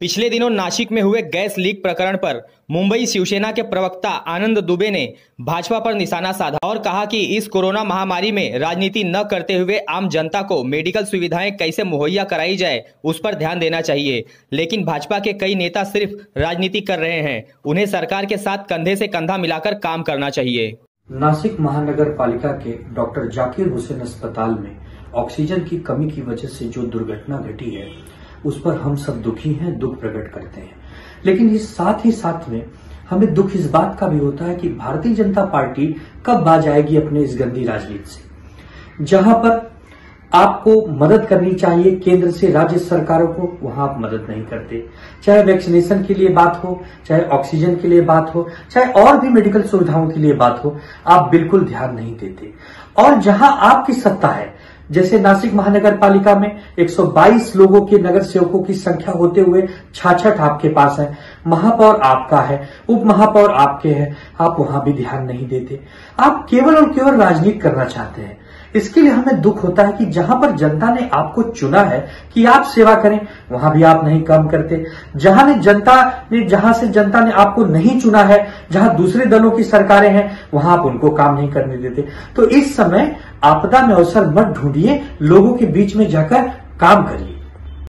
पिछले दिनों नासिक में हुए गैस लीक प्रकरण पर मुंबई शिवसेना के प्रवक्ता आनंद दुबे ने भाजपा पर निशाना साधा और कहा कि इस कोरोना महामारी में राजनीति न करते हुए आम जनता को मेडिकल सुविधाएँ कैसे मुहैया कराई जाए, उस पर ध्यान देना चाहिए। लेकिन भाजपा के कई नेता सिर्फ़ राजनीति कर रहे हैं। उन्हें सरकार के साथ कंधे से कंधा मिलाकर काम करना चाहिए। नासिक महानगर पालिका के डॉक्टर जाकिर हुसैन अस्पताल में ऑक्सीजन की कमी की वजह से जो दुर्घटना घटी है उस पर हम सब दुखी हैं, दुख प्रकट करते हैं। लेकिन इस साथ ही साथ में हमें दुख इस बात का भी होता है कि भारतीय जनता पार्टी कब बाज आएगी अपने इस गंदी राजनीति से? जहाँ पर आपको मदद करनी चाहिए, केंद्र से राज्य सरकारों को, वहाँ आप मदद नहीं करते। चाहे वैक्सीनेशन के लिए बात हो, चाहे ऑक्सीजन के लिए बात हो, चाहे और भी मेडिकल सुविधाओं के लिए बात हो, आप बिल्कुल ध्यान नहीं देते। और जहाँ आपकी सत्ता है जैसे नासिक महानगर पालिका में 122 लोगों के नगर सेवकों की संख्या होते हुए छाछठ आपके पास है। महापौर आपका है उप महापौर आपके हैं। आप वहाँ भी ध्यान नहीं देते। आप केवल और केवल राजनीति करना चाहते हैं। इसके लिए हमें दुख होता है कि जहाँ पर जनता ने आपको चुना है कि आप सेवा करें, वहाँ भी आप नहीं काम करते। जहाँ ने जनता ने, जहाँ से जनता ने आपको नहीं चुना है, जहाँ दूसरे दलों की सरकारें हैं, वहाँ आप उनको काम नहीं करने देते। तो इस समय आपदा में अवसर मत ढूंढिए लोगों के बीच में जाकर काम करिए।